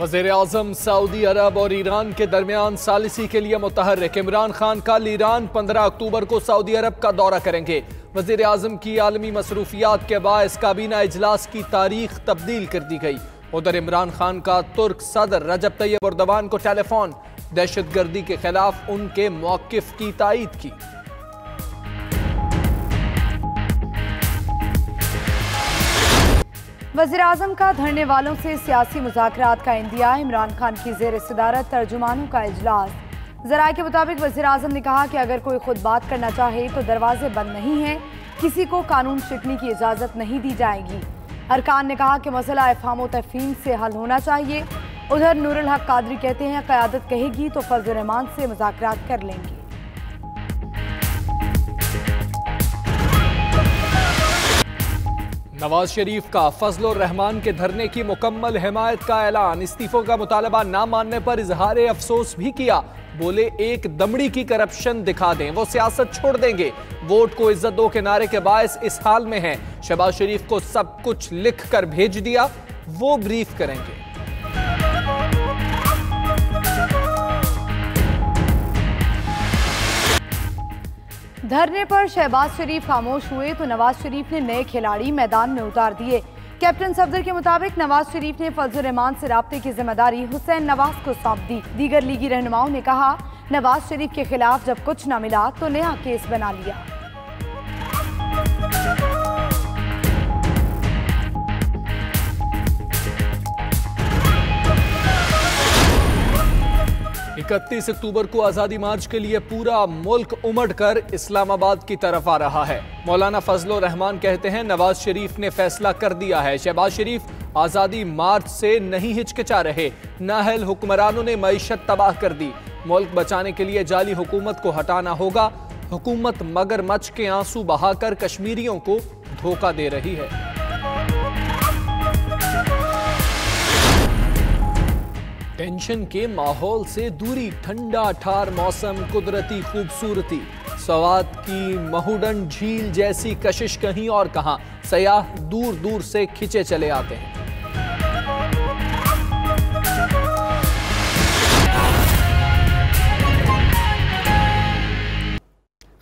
وزیر اعظم سعودی عرب اور ایران کے درمیان سالسی کے لیے متحرک عمران خان کل ایران پندرہ اکتوبر کو سعودی عرب کا دورہ کریں گے۔ وزیر اعظم کی عالمی مصروفیات کے باعث کابینہ اجلاس کی تاریخ تبدیل کر دی گئی۔ ادھر عمران خان کا ترک صدر رجب طیب اردوان کو ٹیلی فون۔ دہشت گردی کے خلاف ان کے موقف کی تائید کی۔ وزیر اعظم کا دھرنے والوں سے سیاسی مذاکرات کا اندیا عمران خان کی زیر صدارت ترجمانوں کا اجلاس۔ ذرائع کے مطابق وزیر اعظم نے کہا کہ اگر کوئی خود بات کرنا چاہے تو دروازے بند نہیں ہیں، کسی کو قانون شکنی کی اجازت نہیں دی جائے گی۔ ارکان نے کہا کہ مسئلہ افہام و تفہیم سے حل ہونا چاہیے۔ ادھر نور الحق قادری کہتے ہیں، قیادت کہے گی تو فضل الرحمان سے مذاکرات کر لیں گے۔ نواز شریف کا فضل الرحمان کے دھرنے کی مکمل حمایت کا اعلان، استعفوں کا مطالبہ نہ ماننے پر اظہار افسوس بھی کیا۔ بولے، ایک دمڑی کی کرپشن دکھا دیں، وہ سیاست چھوڑ دیں گے۔ ووٹ کو عزت دو کے نعرے کے باعث اس حال میں ہیں۔ شہباز شریف کو سب کچھ لکھ کر بھیج دیا، وہ بریف کریں گے۔ دھرنے پر شہباز شریف خاموش ہوئے تو نواز شریف نے نئے کھلاڑی میدان میں اتار دیے۔ کیپٹن صفدر کے مطابق نواز شریف نے فضل الرحمان سے رابطے کی ذمہ داری حسین نواز کو سونپ دی۔ دیگر لیگی رہنماؤں نے کہا، نواز شریف کے خلاف جب کچھ نہ ملا تو نیا کیس بنا لیا۔ اکتیس اکتوبر کو آزادی مارچ کے لیے پورا ملک امڑ کر اسلام آباد کی طرف آ رہا ہے۔ مولانا فضل الرحمان کہتے ہیں، نواز شریف نے فیصلہ کر دیا ہے۔ شہباز شریف آزادی مارچ سے نہیں ہچکچا رہے۔ نااہل حکمرانوں نے معیشت تباہ کر دی۔ ملک بچانے کے لیے جعلی حکومت کو ہٹانا ہوگا۔ حکومت مگر مچ کے آنسو بہا کر کشمیریوں کو دھوکہ دے رہی ہے۔ ٹینشن کے ماحول سے دوری، ٹھنڈا ٹھار موسم، قدرتی خوبصورتی۔ سوات کی مہوڈن جھیل جیسی کشش کہیں اور کہاں، سیاح دور دور سے کھچے چلے آتے ہیں۔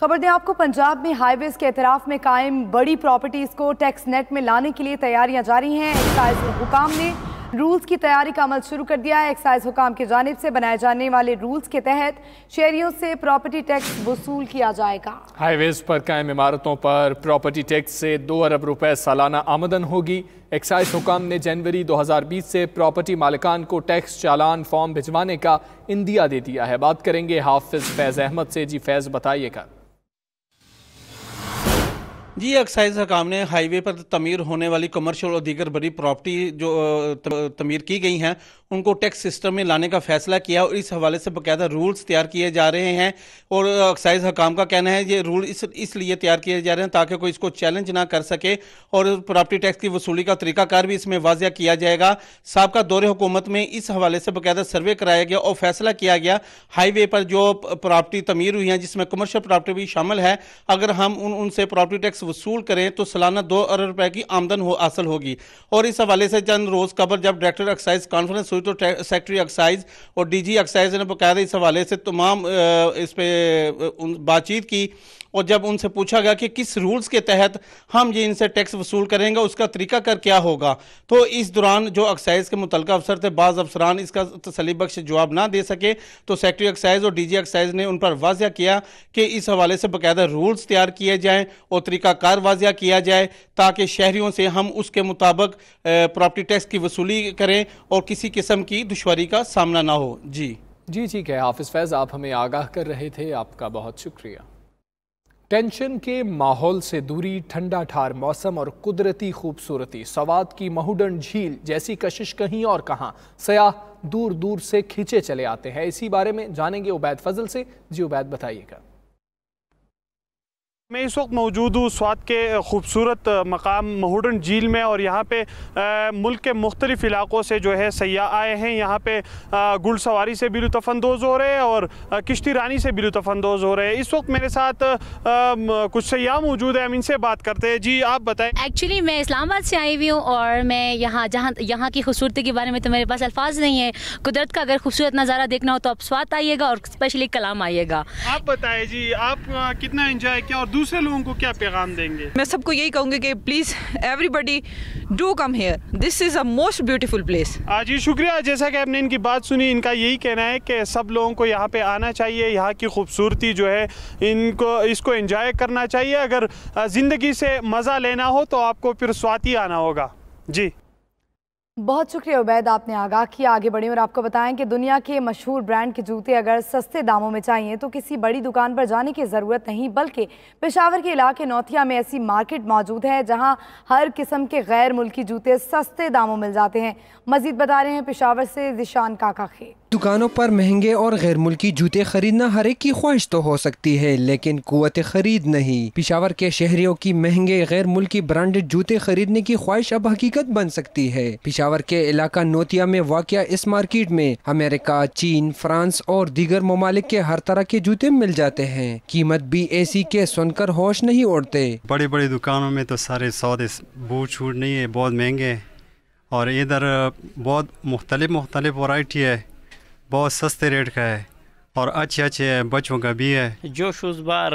خبر دیں آپ کو، پنجاب میں ہائی ویز کے اعتراف میں قائم بڑی پراپرٹیز کو ٹیکس نیٹ میں لانے کے لیے تیاریاں جاری ہیں۔ ایکسائز حکام نے رولز کی تیاری کا عمل شروع کر دیا ہے۔ ایکسائز حکام کی جانب سے بنائے جانے والے رولز کے تحت شہریوں سے پراپرٹی ٹیکس وصول کیا جائے گا۔ ہائی ویز پر قائم عمارتوں پر پراپرٹی ٹیکس سے دو ارب روپے سالانہ آمدن ہوگی۔ ایکسائز حکام نے جنوری دو ہزار بیس سے پراپرٹی مالکان کو ٹیکس چالان فارم بھجوانے کا اندیا دے دیا ہے۔ بات کریں گے حافظ فیض احمد سے۔ جی فیض، بتائیے گا جی ایکسائز حکام نے ہائی وے پر تعمیر ہونے والی کمرشل اور دیگر بڑی پراپرٹی جو تعمیر کی گئی ہیں، ان کو ٹیکس سسٹم میں لانے کا فیصلہ کیا اور اس حوالے سے باقاعدہ رولز تیار کیے جا رہے ہیں اور ایکسائز حکام کا کہنا ہے یہ رول اس اس لیے تیار کیے جا رہے ہیں تاکہ کوئی اس کو چیلنج نہ کر سکے اور پراپرٹی ٹیکس کی وصولی کا طریقہ کار بھی اس میں واضح کیا جائے گا۔ سابقہ دور حکومت میں اس حوالے سے باقاعدہ سروے کرایا گیا اور فیصلہ کیا گیا ہائی وے پر جو پراپرٹی تعمیر ہوئی ہیں، جس میں کمرشل پراپرٹی بھی شامل ہے۔ اگر ہم ان ان سے پراپرٹی ٹیکس وصول کریں تو سالانہ دو ارب روپے کی آمدن ہو حاصل ہوگی۔ اور اس حوالے سے چند روز قبل جب ڈائریکٹر ایکسائز کانفرنس ہوئی تو سیکٹری ایکسائز اور ڈی جی ایکسائز نے باقاعدہ اس حوالے سے تمام اس پہ بات چیت کی۔ اور جب ان سے پوچھا گیا کہ کس رولز کے تحت ہم یہ ان سے ٹیکس وصول کریں گا اس کا طریقہ کر کیا ہوگا؟ تو اس دوران جو ایکسائز کے متعلقہ افسر تھے، بعض افسران اس کا تسلی بخش جواب نہ دے سکے۔ تو سیکٹری ایکسائز اور ڈی جی ایکسائز نے ان پر واضح کیا کہ اس حوالے سے باقاعدہ رولز تیار کیے جائیں اور طریقہ کار واضح کیا جائے تاکہ شہریوں سے ہم اس کے مطابق پراپرٹی ٹیکس کی وصولی کریں اور کسی قسم کی دشواری کا سامنا نہ ہو۔ جی۔ جی ٹھیک ہے، حافظ فیض، آپ ہمیں آگاہ کر رہے تھے۔ آپ کا بہت شکریہ۔ ٹینشن کے ماحول سے دوری، ٹھنڈا ٹھار موسم اور قدرتی خوبصورتی سوات کی مہوڈن جھیل جیسی کشش کہیں اور کہاں؟ سیاح دور دور سے کھینچے چلے آتے ہیں۔ اسی بارے میں جانیں گے عبید فضل سے۔ جی عبید، بتائیے گا۔ میں اس وقت موجود ہوں سوات کے خوبصورت مقام مہوڈن جھیل میں اور یہاں پہ ملک کے مختلف علاقوں سے جو ہے سیاح آئے ہیں۔ یہاں پہ گل سواری سے بھی لطف اندوز ہو رہے ہیں اور کشتی رانی سے بھی لطف اندوز ہو رہے۔ ہیں اس وقت میرے ساتھ کچھ سیاح موجود ہیں۔ ہم ان سے بات کرتے ہیں۔ جی آپ بتائیں۔ ایکچولی میں اسلام آباد سے آئی ہوئی ہوں اور میں یہاں جہاں یہاں کی خوبصورتی کے بارے میں تو میرے پاس الفاظ نہیں ہے قدرت کا اگر خوبصورت نظارہ دیکھنا ہو تو آپ سوات آئیے گا اور اسپیشلی کلام آئیے گا۔ آپ بتائیں۔ جی آپ کتنا انجوائے کیا اور دوسرے لوگوں کو کیا پیغام دیں گے؟ میں سب کو یہی کہوں گی کہ please everybody do come here this is a most beautiful place جی شکریہ۔ جیسا کہ آپ نے ان کی بات سنی ان کا یہی کہنا ہے کہ سب لوگوں کو یہاں پہ آنا چاہیے۔ یہاں کی خوبصورتی جو ہے ان کو اس کو انجوائے کرنا چاہیے۔ اگر زندگی سے مزہ لینا ہو تو آپ کو پھر سواتی آنا ہوگا۔ جی۔ بہت شکریہ عبید، آپ نے آگاہ کیا، آگے بڑھیں اور آپ کو بتائیں کہ دنیا کے مشہور برانڈ کے جوتے اگر سستے داموں میں چاہیے تو کسی بڑی دکان پر جانے کی ضرورت نہیں، بلکہ پشاور کے علاقے نوتیا میں ایسی مارکیٹ موجود ہے جہاں ہر قسم کے غیر ملکی جوتے سستے داموں مل جاتے ہیں۔ مزید بتا رہے ہیں پشاور سے ذیشان کاکا خیر۔ دکانوں پر مہنگے اور غیر ملکی جوتے خریدنا ہر ایک کی خواہش تو ہو سکتی ہے، لیکن قوت خرید نہیں۔ پشاور کے شہریوں کی مہنگے، غیر ملکی برانڈڈ جوتے خریدنے کی خواہش اب حقیقت بن سکتی ہے۔ پشاور کے علاقہ نوتیا میں واقع اس مارکیٹ میں امریکہ، چین، فرانس اور دیگر ممالک کے ہر طرح کے جوتے مل جاتے ہیں۔ قیمت بھی ایسی کے سن کر ہوش نہیں اڑتے۔ بڑی بڑی دکانوں میں تو سارے سودے بوٹ چھوٹ نہیں ہے، بہت مہنگے اور ادھر بہت مختلف مختلف ورائٹی ہے۔ بہت سستے ریٹ کا ہے اور اچھے اچھے بچوں کا بھی ہے۔ جو شوز بار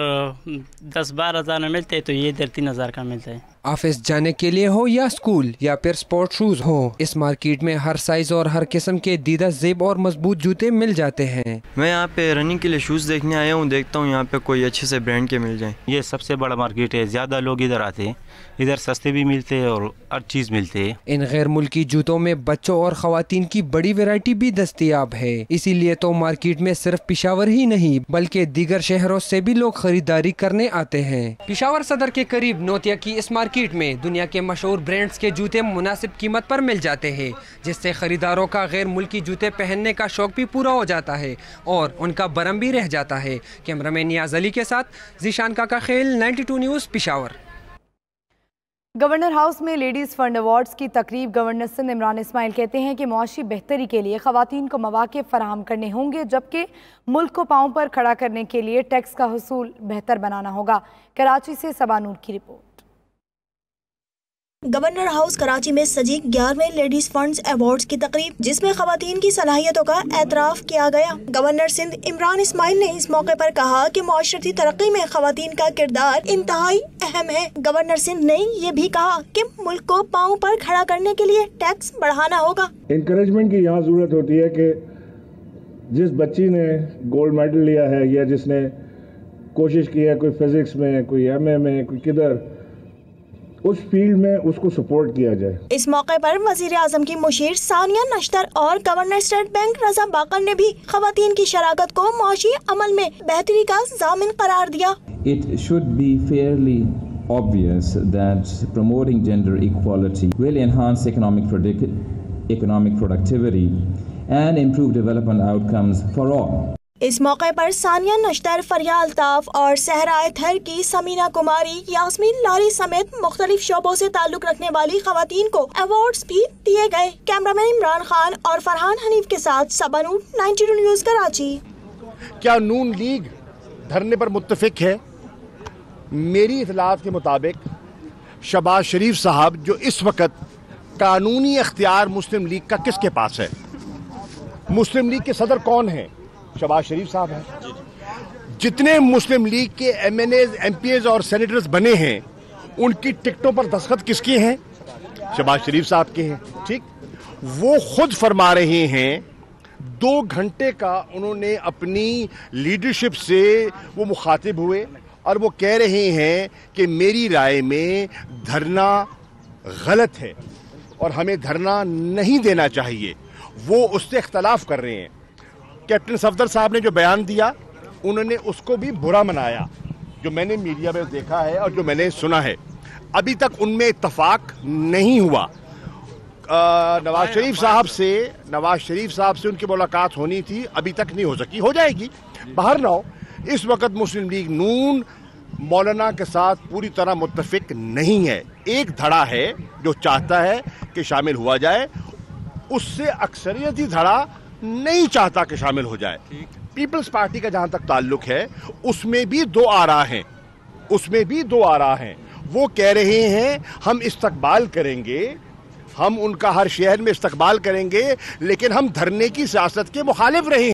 دس بارہ ہزار میں ملتے ہیں تو یہ ادھر تین ہزار کا ملتا ہے۔ آفس جانے کے لیے ہو یا اسکول یا پھر سپورٹ شوز ہو اس مارکیٹ میں ہر سائز اور ہر قسم کے دیدہ زیب اور مضبوط جوتے مل جاتے ہیں۔ میں یہاں پہ رننگ کے لیے شوز دیکھنے آیا ہوں دیکھتا ہوں یہاں پہ کوئی اچھے سے برانڈ کے مل جائیں۔ یہ سب سے بڑا مارکیٹ ہے زیادہ لوگ ادھر آتے ہیں۔ ادھر سستے بھی ملتے ہیں اور ہر چیز ملتے ہیں۔ ان غیر ملکی جوتوں میں بچوں اور خواتین کی بڑی ویرائٹی بھی دستیاب ہے۔ اسی لیے تو مارکیٹ میں صرف پشاور ہی نہیں بلکہ دیگر شہروں سے بھی لوگ خریداری کرنے آتے ہیں۔ پشاور صدر کے قریب نوتیا کی اس مارکیٹ میں دنیا کے مشہور برانڈز کے جوتے مناسب قیمت پر مل جاتے ہیں، جس سے خریداروں کا غیر ملکی جوتے پہننے کا شوق بھی پورا ہو جاتا ہے اور ان کا برم بھی رہ جاتا ہے۔ کیمرہ نیاز علی کے ساتھ زیشان کا Khel ninety two news, Peshawar. Governor house میں لیڈیز فنڈ ایوارڈز کی تقریب گورنر سندھ عمران اسماعیل کہتے ہیں کہ معاشی بہتری کے لیے خواتین کو مواقع فراہم کرنے ہوں گے، جبکہ ملک کو پاؤں پر کھڑا کرنے کے لیے ٹیکس کا حصول بہتر بنانا ہوگا۔ کراچی سے سبانور کی رپورٹ۔ گورنر ہاؤس کراچی میں سجی گیارہویں لیڈیز فنڈز ایوارڈز کی تقریب، جس میں خواتین کی صلاحیتوں کا اعتراف کیا گیا۔ گورنر سندھ عمران اسماعیل نے اس موقع پر کہا کہ معاشرتی ترقی میں خواتین کا کردار انتہائی اہم ہے۔ گورنر سندھ نے یہ بھی کہا کہ ملک کو پاؤں پر کھڑا کرنے کے لیے ٹیکس بڑھانا ہوگا۔ انکریجمنٹ کی یہاں ضرورت ہوتی ہے کہ جس بچی نے گولڈ میڈل لیا ہے یا جس نے کوشش کی ہے، کوئی فزکس میں، کوئی ایم اے میں، کوئی کدھر اس فیلڈ میں اس کو سپورٹ کیا جائے اس موقع پر وزیر اعظم کی مشیر ثانیہ نشتر اور governor State Bank Raza Baqir نے بھی خواتین کی شراکت کو معاشی عمل میں بہتری کا ضامن قرار دیا It should be fairly obvious that promoting gender equality will enhance economic, economic productivity and improve development outcomes for all. اس موقع پر ثانیہ نشتر فریا الطاف اور صحرائے تھر کی سمینہ کماری، یاسمین لاری سمیت مختلف شعبوں سے تعلق رکھنے والی خواتین کو ایوارڈز بھی دیے گئے۔ کیمرامین عمران خان اور فرحان حنیف کے ساتھ سبانو نائنٹی ٹو نیوز کراچی۔ کیا نون لیگ دھرنے پر متفق ہے؟ میری اطلاعات کے مطابق شباز شریف صاحب، جو اس وقت قانونی اختیار مسلم لیگ کا کس کے پاس ہے؟ مسلم لیگ کے صدر کون ہیں؟ شباز شریف صاحب ہیں۔ جتنے مسلم لیگ کے M N As M P As اور سینیٹرز بنے ہیں ان کی ٹکٹوں پر دستخط کس کی ہیں؟ شباز شریف صاحب کے ہیں ٹھیک؟ وہ خود فرما رہے ہیں دو گھنٹے کا انہوں نے اپنی لیڈرشپ سے وہ مخاطب ہوئے اور وہ کہہ رہے ہیں کہ میری رائے میں دھرنا غلط ہے اور ہمیں دھرنا نہیں دینا چاہیے۔ وہ اس سے اختلاف کر رہے ہیں۔ کیپٹن صفدر صاحب نے جو بیان دیا، انہوں نے اس کو بھی برا منایا، جو میں نے میڈیا میں دیکھا ہے اور جو میں نے سنا ہے۔ ابھی تک ان میں اتفاق نہیں ہوا۔ نواز شریف صاحب سے، نواز شریف صاحب سے ان کی ملاقات ہونی تھی، ابھی تک نہیں ہو سکی، ہو جائے گی۔ باہر نہ ہو۔ اس وقت مسلم لیگ نون مولانا کے ساتھ پوری طرح متفق نہیں ہے۔ ایک دھڑا ہے جو چاہتا ہے کہ شامل ہوا جائے۔ اس سے اکثریتی دھڑا نہیں چاہتا کہ شامل ہو جائے۔ پیپلز پارٹی کا جہاں تک تعلق ہے اس میں بھی دو آرا ہیں۔ اس میں بھی دو آرا ہیں۔ وہ کہہ رہے ہیں ہم استقبال کریں گے۔ ہم ان کا ہر شہر میں استقبال کریں گے لیکن ہم دھرنے کی سیاست کے مخالف رہے ہیں۔